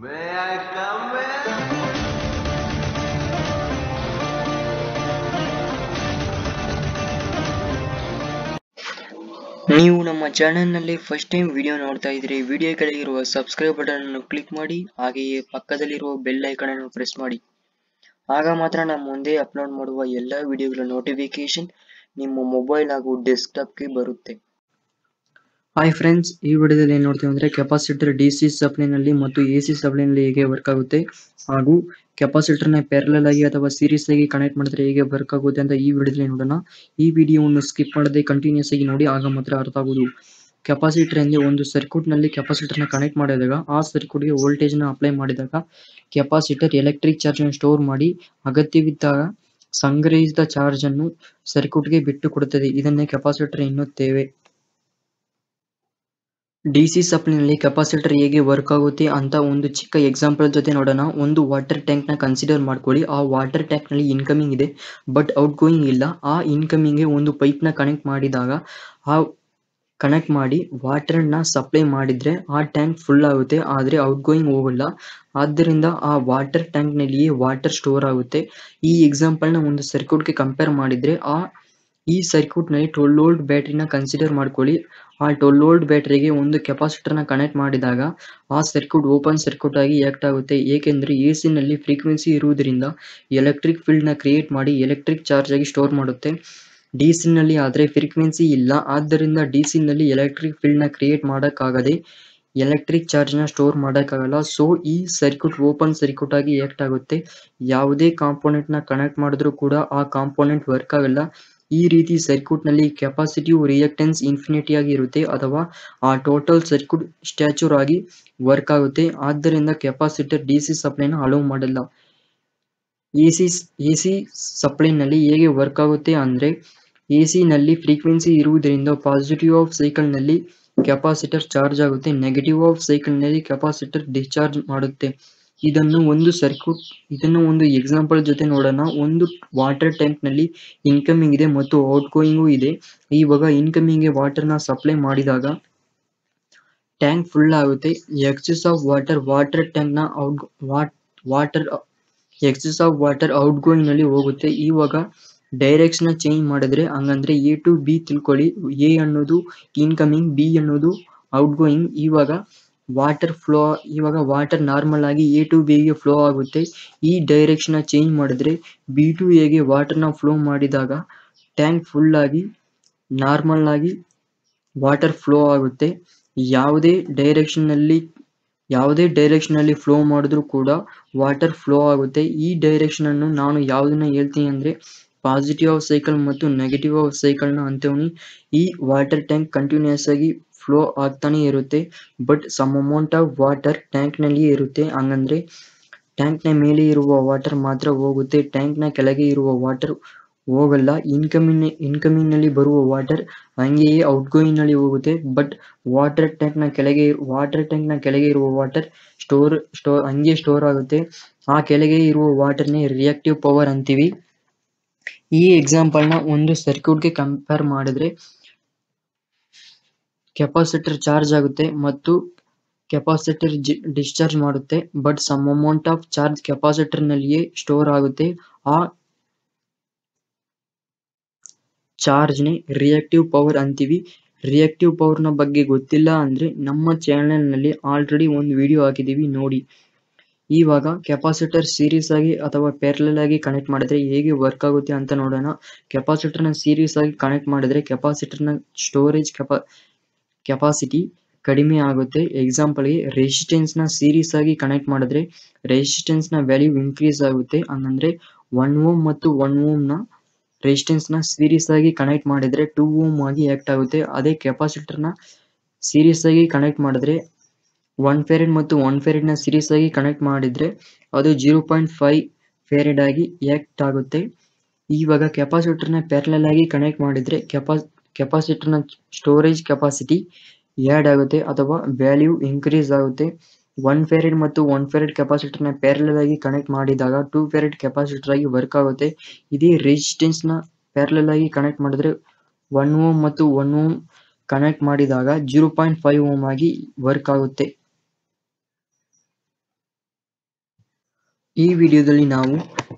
ನೀವು ನಮ್ಮ ಚಾನೆಲ್ನಲ್ಲಿ ಫಸ್ಟ್ ಟೈಮ್ ವಿಡಿಯೋ ನೋಡ್ತಾ ಇದ್ರೆ ವಿಡಿಯೋ ಕೆಳಗಿರುವ ಸಬ್ಸ್ಕ್ರೈಬ್ ಬಟನ್ ಅನ್ನು ಕ್ಲಿಕ್ ಮಾಡಿ, ಹಾಗೆಯೇ ಪಕ್ಕದಲ್ಲಿರುವ ಬೆಲ್ ಐಕನ್ ಅನ್ನು ಪ್ರೆಸ್ ಮಾಡಿ. ಆಗ ಮಾತ್ರ ನಮ್ಮ ಮುಂದೆ ಅಪ್ಲೋಡ್ ಮಾಡುವ ಎಲ್ಲ ವಿಡಿಯೋಗಳ ನೋಟಿಫಿಕೇಶನ್ ನಿಮ್ಮ ಮೊಬೈಲ್ ಹಾಗೂ ಡೆಸ್ಕ್ಟಾಪ್ಗೆ ಬರುತ್ತೆ. ಹಾಯ್ ಫ್ರೆಂಡ್ಸ್ ಈ ವಿಡಿಯೋದಲ್ಲಿ ಏನು ನೋಡ್ತೀವಿ ಅಂದರೆ ಕೆಪಾಸಿಟರ್ ಡಿ ಸಿ ಸಪ್ಲೈನಲ್ಲಿ ಮತ್ತು ಎ ಸಿ ಸಪ್ಲೈನಲ್ಲಿ ಹೇಗೆ ವರ್ಕ್ ಆಗುತ್ತೆ ಹಾಗೂ ಕೆಪಾಸಿಟರ್ನ ಪ್ಯಾರಲಲ್ ಆಗಿ ಅಥವಾ ಸೀರೀಸ್ ಆಗಿ ಕನೆಕ್ಟ್ ಮಾಡಿದ್ರೆ ಹೇಗೆ ವರ್ಕ್ ಆಗುತ್ತೆ ಅಂತ ಈ ವಿಡಿಯೋದಲ್ಲಿ ನೋಡೋಣ. ಈ ವಿಡಿಯೋವನ್ನು ಸ್ಕಿಪ್ ಮಾಡದೆ ಕಂಟಿನ್ಯೂಸ್ ಆಗಿ ನೋಡಿ, ಆಗ ಮಾತ್ರ ಅರ್ಥ ಆಗೋದು. ಕೆಪಾಸಿಟರ್ ಎಂದರೆ ಒಂದು ಸರ್ಕ್ಯೂಟ್ನಲ್ಲಿ ಕೆಪಾಸಿಟರ್ನ ಕನೆಕ್ಟ್ ಮಾಡಿದಾಗ, ಆ ಸರ್ಕ್ಯೂಟ್ಗೆ ವೋಲ್ಟೇಜ್ನ ಅಪ್ಲೈ ಮಾಡಿದಾಗ ಕೆಪಾಸಿಟರ್ ಎಲೆಕ್ಟ್ರಿಕ್ ಚಾರ್ಜನ್ನು ಸ್ಟೋರ್ ಮಾಡಿ, ಅಗತ್ಯವಿದ್ದಾಗ ಸಂಗ್ರಹಿಸಿದ ಚಾರ್ಜನ್ನು ಸರ್ಕ್ಯೂಟ್ಗೆ ಬಿಟ್ಟು ಕೊಡುತ್ತದೆ. ಇದನ್ನೇ ಕೆಪಾಸಿಟರ್ ಎನ್ನುತ್ತೇವೆ. ಡಿ ಸಿ ಸಪ್ಲೈನಲ್ಲಿ ಕೆಪಾಸಿಟರ್ ಹೇಗೆ ವರ್ಕ್ ಆಗುತ್ತೆ ಅಂತ ಒಂದು ಚಿಕ್ಕ ಎಕ್ಸಾಂಪಲ್ ಜೊತೆ ನೋಡೋಣ. ಒಂದು ವಾಟರ್ ಟ್ಯಾಂಕ್ನ ಕನ್ಸಿಡರ್ ಮಾಡ್ಕೊಳ್ಳಿ. ಆ ವಾಟರ್ ಟ್ಯಾಂಕ್ನಲ್ಲಿ ಇನ್ಕಮಿಂಗ್ ಇದೆ ಬಟ್ ಔಟ್ ಗೋಯಿಂಗ್ ಇಲ್ಲ. ಆ ಇನ್ಕಮಿಂಗ್ಗೆ ಒಂದು ಪೈಪ್ನ ಕನೆಕ್ಟ್ ಮಾಡಿದಾಗ, ಆ ಕನೆಕ್ಟ್ ಮಾಡಿ ವಾಟರ್ನ ಸಪ್ಲೈ ಮಾಡಿದ್ರೆ ಆ ಟ್ಯಾಂಕ್ ಫುಲ್ ಆಗುತ್ತೆ, ಆದರೆ ಔಟ್ ಗೋಯಿಂಗ್ ಹೋಗಲ್ಲ. ಆದ್ದರಿಂದ ಆ ವಾಟರ್ ಟ್ಯಾಂಕ್ನಲ್ಲಿಯೇ ವಾಟರ್ ಸ್ಟೋರ್ ಆಗುತ್ತೆ. ಈ ಎಕ್ಸಾಂಪಲ್ನ ಒಂದು ಸರ್ಕ್ಯೂಟ್ಗೆ ಕಂಪೇರ್ ಮಾಡಿದ್ರೆ, ಆ ಈ ಸರ್ಕ್ಯೂಟ್ನಲ್ಲಿ ವೋಲ್ಟ್ ಬ್ಯಾಟ್ರಿನ ಕನ್ಸಿಡರ್ ಮಾಡ್ಕೊಳ್ಳಿ. ಆ ಟ್ವೆಲ್ ವೋಲ್ಟ್ ಬ್ಯಾಟ್ರಿಗೆ ಒಂದು ಕೆಪಾಸಿಟರ್ನ ಕನೆಕ್ಟ್ ಮಾಡಿದಾಗ ಆ ಸರ್ಕ್ಯೂಟ್ ಓಪನ್ ಸರ್ಕ್ಯೂಟ್ ಆಗಿ ಆಕ್ಟ್ ಆಗುತ್ತೆ. ಏಕೆಂದರೆ ಎ ಸಿನಲ್ಲಿ ಫ್ರೀಕ್ವೆನ್ಸಿ ಇರುವುದರಿಂದ ಎಲೆಕ್ಟ್ರಿಕ್ ಫೀಲ್ಡ್ನ ಕ್ರಿಯೇಟ್ ಮಾಡಿ ಎಲೆಕ್ಟ್ರಿಕ್ ಚಾರ್ಜ್ ಆಗಿ ಸ್ಟೋರ್ ಮಾಡುತ್ತೆ. ಡಿ ಸಿನಲ್ಲಿ ಆದರೆ ಫ್ರೀಕ್ವೆನ್ಸಿ ಇಲ್ಲ. ಆದ್ದರಿಂದ ಡಿ ಸಿನಲ್ಲಿ ಎಲೆಕ್ಟ್ರಿಕ್ ಫೀಲ್ಡ್ನ ಕ್ರಿಯೇಟ್ ಮಾಡೋಕ್ಕಾಗದೆ ಎಲೆಕ್ಟ್ರಿಕ್ ಚಾರ್ಜ್ನ ಸ್ಟೋರ್ ಮಾಡೋಕ್ಕಾಗಲ್ಲ. ಸೊ ಈ ಸರ್ಕ್ಯೂಟ್ ಓಪನ್ ಸರ್ಕ್ಯೂಟ್ ಆಗಿ ಆಕ್ಟ್ ಆಗುತ್ತೆ. ಯಾವುದೇ ಕಾಂಪೋನೆಂಟ್ನ ಕನೆಕ್ಟ್ ಮಾಡಿದ್ರೂ ಕೂಡ ಆ ಕಾಂಪೋನೆಂಟ್ ವರ್ಕ್ ಆಗಲ್ಲ. ಈ ರೀತಿ ಸರ್ಕ್ಯೂಟ್ನಲ್ಲಿ ಕೆಪಾಸಿಟಿವ್ ರಿಯಾಕ್ಟೆನ್ಸ್ ಇನ್ಫಿನಿಟಿ ಇರುತ್ತೆ ಅಥವಾ ಆ ಟೋಟಲ್ ಸರ್ಕ್ಯೂಟ್ ಸ್ಟ್ಯಾಚ್ಯೂರ್ ಆಗಿ ವರ್ಕ್ ಆಗುತ್ತೆ. ಆದ್ದರಿಂದ ಕೆಪಾಸಿಟರ್ ಡಿ ಸಿ ಸಪ್ಲೈನ ಅಲೋ ಮಾಡಲ್ಲ ಎ ಸಿ ಎ ಸಿ ಸಪ್ಲೈನಲ್ಲಿ ಹೇಗೆ ವರ್ಕ್ ಆಗುತ್ತೆ ಅಂದರೆ ಎ ಸಿನಲ್ಲಿ ಫ್ರೀಕ್ವೆನ್ಸಿ ಇರುವುದರಿಂದ ಪಾಸಿಟಿವ್ ಆಫ್ ಸೈಕಲ್ನಲ್ಲಿ ಕೆಪಾಸಿಟರ್ ಚಾರ್ಜ್ ಆಗುತ್ತೆ. ನೆಗೆಟಿವ್ ಆಫ್ ಸೈಕಲ್ನಲ್ಲಿ ಕೆಪಾಸಿಟರ್ ಡಿಸ್ಚಾರ್ಜ್ ಮಾಡುತ್ತೆ. ಇದನ್ನು ಒಂದು ಸರ್ಕ್ಯೂಟ್ ಇದನ್ನು ಒಂದು ಎಕ್ಸಾಂಪಲ್ ಜೊತೆ ನೋಡೋಣ. ಒಂದು ವಾಟರ್ ಟ್ಯಾಂಕ್ನಲ್ಲಿ ಇನ್ಕಮಿಂಗ್ ಇದೆ ಮತ್ತು ಔಟ್ ಗೋಯಿಂಗು ಇದೆ. ಇವಾಗ ವಾಟರ್ನ ಸಪ್ಲೈ ಮಾಡಿದಾಗ ಟ್ಯಾಂಕ್ ಫುಲ್ ಆಗುತ್ತೆ. Excess of water water ಟ್ಯಾಂಕ್ನ out water excess of water out ಗೋಯಿಂಗ್ನಲ್ಲಿ ಹೋಗುತ್ತೆ. ಇವಾಗ ಡೈರೆಕ್ಷನ್ ಚೇಂಜ್ ಮಾಡಿದ್ರೆ ಹಂಗಂದ್ರೆ ಎ ಟು ಬಿ ತಿಳ್ಕೊಳ್ಳಿ. ಎ ಅನ್ನೋದು ಇನ್ಕಮಿಂಗ್ ಬಿ ಅನ್ನೋದು ಔಟ್ ಗೋಯಿಂಗ್ ಇವಾಗ ವಾಟರ್ ಫ್ಲೋ ಇವಾಗ ವಾಟರ್ ನಾರ್ಮಲ್ ಆಗಿ ಎ ಟು ಬಿಗೆ ಫ್ಲೋ ಆಗುತ್ತೆ. ಈ ಡೈರೆಕ್ಷನ್ ಚೇಂಜ್ ಮಾಡಿದ್ರೆ ಬಿ ಟು ಎಗೆ ವಾಟರ್ನ ಫ್ಲೋ ಮಾಡಿದಾಗ ಟ್ಯಾಂಕ್ ಫುಲ್ ಆಗಿ ನಾರ್ಮಲ್ ಆಗಿ ವಾಟರ್ ಫ್ಲೋ ಆಗುತ್ತೆ. ಯಾವುದೇ ಡೈರೆಕ್ಷನ್ನಲ್ಲಿ ಯಾವುದೇ ಡೈರೆಕ್ಷನಲ್ಲಿ ಫ್ಲೋ ಮಾಡಿದ್ರೂ ಕೂಡ ವಾಟರ್ ಫ್ಲೋ ಆಗುತ್ತೆ. ಈ ಡೈರೆಕ್ಷನ್ ಅನ್ನು ನಾನು ಯಾವುದನ್ನ ಹೇಳ್ತೀನಿ ಅಂದರೆ ಪಾಸಿಟಿವ್ ಆಫ್ ಸೈಕಲ್ ಮತ್ತು ನೆಗೆಟಿವ್ ಆಫ್ ಸೈಕಲ್ನ ಅಂತವನಿ ಈ ವಾಟರ್ ಟ್ಯಾಂಕ್ ಕಂಟಿನ್ಯೂಸ್ ಆಗಿ ಫ್ಲೋ ಆಗ್ತಾನೆ ಇರುತ್ತೆ. But some amount of water ಟ್ಯಾಂಕ್ನಲ್ಲಿಯೇ ಇರುತ್ತೆ. ಹಂಗಂದ್ರೆ ನ ಮೇಲೆ ಇರುವ ವಾಟರ್ ಮಾತ್ರ ಹೋಗುತ್ತೆ. ಟ್ಯಾಂಕ್ನ ಕೆಳಗೆ ಇರುವ ವಾಟರ್ ಹೋಗಲ್ಲ. ಇನ್ಕಮಿಂಗ್ನಲ್ಲಿ ಬರುವ ವಾಟರ್ ಹಂಗೆಯೇ ಔಟ್ ಗೋಯಿಂಗ್ನಲ್ಲಿ ಹೋಗುತ್ತೆ. ಬಟ್ ವಾಟರ್ ಟ್ಯಾಂಕ್ನ ಕೆಳಗೆ ವಾಟರ್ ಟ್ಯಾಂಕ್ನ ಕೆಳಗೆ ಇರುವ ವಾಟರ್ ಸ್ಟೋರ್ ಸ್ಟೋರ್ ಹಂಗೆ ಸ್ಟೋರ್ ಆಗುತ್ತೆ. ಆ ಕೆಳಗೆ ಇರುವ ವಾಟರ್ ನೇ ರಿಯಾಕ್ಟಿವ್ ಪವರ್ ಅಂತೀವಿ. ಈ ಎಕ್ಸಾಂಪಲ್ನ ಒಂದು ಸರ್ಕ್ಯೂಟ್ಗೆ ಕಂಪೇರ್ ಮಾಡಿದ್ರೆ ಕೆಪಾಸಿಟರ್ ಚಾರ್ಜ್ ಆಗುತ್ತೆ ಮತ್ತು ಕೆಪಾಸಿಟರ್ ಡಿಸ್ಚಾರ್ಜ್ ಮಾಡುತ್ತೆ, but some amount of charge ಕೆಪಾಸಿಟರ್ನಲ್ಲಿಯೇ store ಆಗುತ್ತೆ. ಆ ಚಾರ್ಜ್ನೇ ರಿಯಾಕ್ಟಿವ್ ಪವರ್ ಅಂತೀವಿ. ರಿಯಾಕ್ಟಿವ್ ಪವರ್ನ ಬಗ್ಗೆ ಗೊತ್ತಿಲ್ಲ ಅಂದರೆ ನಮ್ಮ ಚಾನೆಲ್ನಲ್ಲಿ ಆಲ್ರೆಡಿ ಒಂದು ವಿಡಿಯೋ ಹಾಕಿದ್ದೀವಿ, ನೋಡಿ. ಇವಾಗ ಕೆಪಾಸಿಟರ್ ಸೀರೀಸ್ ಆಗಿ ಅಥವಾ ಪ್ಯಾರಲಲ್ ಆಗಿ ಕನೆಕ್ಟ್ ಮಾಡಿದ್ರೆ ಹೇಗೆ ವರ್ಕ್ ಆಗುತ್ತೆ ಅಂತ ನೋಡೋಣ. ಕೆಪಾಸಿಟರ್ನ ಸೀರೀಸ್ ಆಗಿ ಕನೆಕ್ಟ್ ಮಾಡಿದ್ರೆ ಕೆಪಾಸಿಟರ್ನ ಸ್ಟೋರೇಜ್ ಕೆಪಾ ಕೆಪಾಸಿಟಿ ಕಡಿಮೆ ಆಗುತ್ತೆ. ಎಕ್ಸಾಂಪಲ್ಗೆ ರೆಸಿಸ್ಟೆನ್ಸ್ನ ಸೀರೀಸ್ ಆಗಿ ಕನೆಕ್ಟ್ ಮಾಡಿದ್ರೆ ರೆಸಿಸ್ಟೆನ್ಸ್ನ ವ್ಯಾಲ್ಯೂ ಇನ್ಕ್ರೀಸ್ ಆಗುತ್ತೆ. ಹಂಗಂದ್ರೆ ಒನ್ ಓಮ್ ಮತ್ತು ಒನ್ ಓಮ್ನ ರೆಸಿಸ್ಟೆನ್ಸ್ನ ಸೀರೀಸ್ ಆಗಿ ಕನೆಕ್ಟ್ ಮಾಡಿದ್ರೆ ಟೂ ಓಮ್ ಆಗಿ ಆಕ್ಟ್ ಆಗುತ್ತೆ. ಅದೇ ಕೆಪಾಸಿಟರ್ನ ಸೀರೀಸ್ ಆಗಿ ಕನೆಕ್ಟ್ ಮಾಡಿದ್ರೆ ಒನ್ ಫೇರೆಡ್ ಮತ್ತು ಒನ್ ಫೇರೆಡ್ನ ಸೀರೀಸ್ ಆಗಿ ಕನೆಕ್ಟ್ ಮಾಡಿದ್ರೆ ಅದು ಜೀರೋ ಪಾಯಿಂಟ್ ಫೈವ್ ಫೇರೆಡ್ ಆಗಿ ಆಕ್ಟ್ ಆಗುತ್ತೆ. ಇವಾಗ ಕೆಪಾಸಿಟರ್ನ ಪ್ಯಾರಲಲ್ ಆಗಿ ಕನೆಕ್ಟ್ ಮಾಡಿದ್ರೆ ಕೆಪಾ ಕೆಪಾಸಿಟರ್ನ ಸ್ಟೋರೇಜ್ ಕೆಪಾಸಿಟಿ ಆ್ಯಡ್ ಆಗುತ್ತೆ ಅಥವಾ ವ್ಯಾಲ್ಯೂ ಇನ್ಕ್ರೀಸ್ ಆಗುತ್ತೆ. ಒನ್ ಫೆರೆಡ್ ಮತ್ತು ಒನ್ ಫೆರೆಡ್ ಕೆಪಾಸಿಟರ್ನ ಪ್ಯಾರಲಲ್ ಆಗಿ ಕನೆಕ್ಟ್ ಮಾಡಿದಾಗ ಟೂ ಫೆರೆಡ್ ಕೆಪಾಸಿಟರ್ ಆಗಿ ವರ್ಕ್ ಆಗುತ್ತೆ. ಇದೇ ರೆಸಿಸ್ಟೆನ್ಸ್ನ ಪ್ಯಾರಲಲ್ ಆಗಿ ಕನೆಕ್ಟ್ ಮಾಡಿದ್ರೆ ಒನ್ ಓಮ್ ಮತ್ತು ಒನ್ ಓಮ್ ಕನೆಕ್ಟ್ ಮಾಡಿದಾಗ ಜೀರೋ ಪಾಯಿಂಟ್ ಫೈವ್ ಓಮ್ ಆಗಿ ವರ್ಕ್ ಆಗುತ್ತೆ. ಈ ವಿಡಿಯೋದಲ್ಲಿ ನಾವು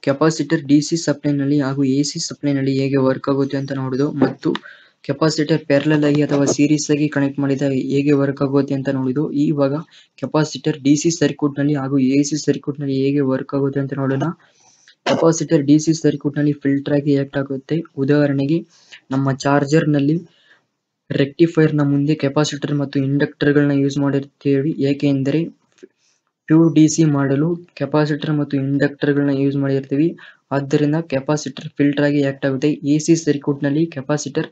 ಕೆಪಾಸಿಟರ್ ಡಿಸಿ ಸಪ್ಲೈನಲ್ಲಿ ಹಾಗೂ ಎಸಿ ಸಪ್ಲೈನಲ್ಲಿ ಹೇಗೆ ವರ್ಕ್ ಆಗುತ್ತೆ ಅಂತ ನೋಡೋದು ಮತ್ತು ಕೆಪಾಸಿಟರ್ ಪ್ಯಾರಲಲ್ ಆಗಿ ಅಥವಾ ಸೀರೀಸ್ ಆಗಿ ಕನೆಕ್ಟ್ ಮಾಡಿದಾಗ ಹೇಗೆ ವರ್ಕ್ ಆಗುತ್ತೆ ಅಂತ ನೋಡಿದ್ರು. ಇವಾಗ ಕೆಪಾಸಿಟರ್ ಡಿಸಿ ಸರ್ಕ್ಯೂಟ್ನಲ್ಲಿ ಹಾಗೂ ಎಸಿ ಸರ್ಕ್ಯೂಟ್ನಲ್ಲಿ ಹೇಗೆ ವರ್ಕ್ ಆಗುತ್ತೆ ಅಂತ ನೋಡೋಣ. ಕೆಪಾಸಿಟರ್ ಡಿಸಿ ಸರ್ಕ್ಯೂಟ್ನಲ್ಲಿ ಫಿಲ್ಟರ್ ಆಗಿ ಆಕ್ಟ್ ಆಗುತ್ತೆ. ಉದಾಹರಣೆಗೆ ನಮ್ಮ ಚಾರ್ಜರ್ನಲ್ಲಿ ರೆಕ್ಟಿಫೈರ್ನ ಮುಂದೆ ಕೆಪಾಸಿಟರ್ ಮತ್ತು ಇಂಡಕ್ಟರ್ ಗಳನ್ನ ಯೂಸ್ ಮಾಡಿರ್ತೀವಿ. ಏಕೆಂದರೆ ಪ್ಯೂರ್ ಡಿಸಿ ಮಾಡಲು ಕೆಪಾಸಿಟರ್ ಮತ್ತು ಇಂಡಕ್ಟರ್ ಗಳನ್ನ ಯೂಸ್ ಮಾಡಿರ್ತೀವಿ. ಆದ್ದರಿಂದ ಕೆಪಾಸಿಟರ್ ಫಿಲ್ಟರ್ ಆಗಿ ಆಕ್ಟ್ ಆಗುತ್ತೆ. ಎಸಿ ಸರ್ಕ್ಯೂಟ್ನಲ್ಲಿ ಕೆಪಾಸಿಟರ್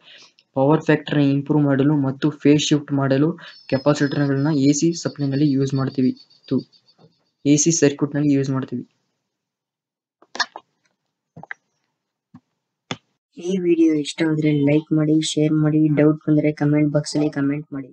ಪವರ್ ಫ್ಯಾಕ್ಟರ್ ಇಂಪ್ರೂವ್ ಮಾಡಲು ಮತ್ತು ಫೇಸ್ ಶಿಫ್ಟ್ ಮಾಡಲು ಕೆಪಾಸಿಟರ್ಗಳನ್ನ ಎಸಿ ಸಪ್ಲೈನಲ್ಲಿ ಯೂಸ್ ಮಾಡ್ತೀವಿ. ಎಸಿ ಸರ್ಕ್ಯೂಟ್ನಲ್ಲಿ ಯೂಸ್ ಮಾಡ್ತೀವಿ. ಈ ವಿಡಿಯೋ ಇಷ್ಟ ಆದರೆ ಲೈಕ್ ಮಾಡಿ ಶೇರ್ ಮಾಡಿ ಡೌಟ್ ಬಂದರೆ ಕಮೆಂಟ್ ಬಾಕ್ಸ್ ಅಲ್ಲಿ ಕಮೆಂಟ್ ಮಾಡಿ.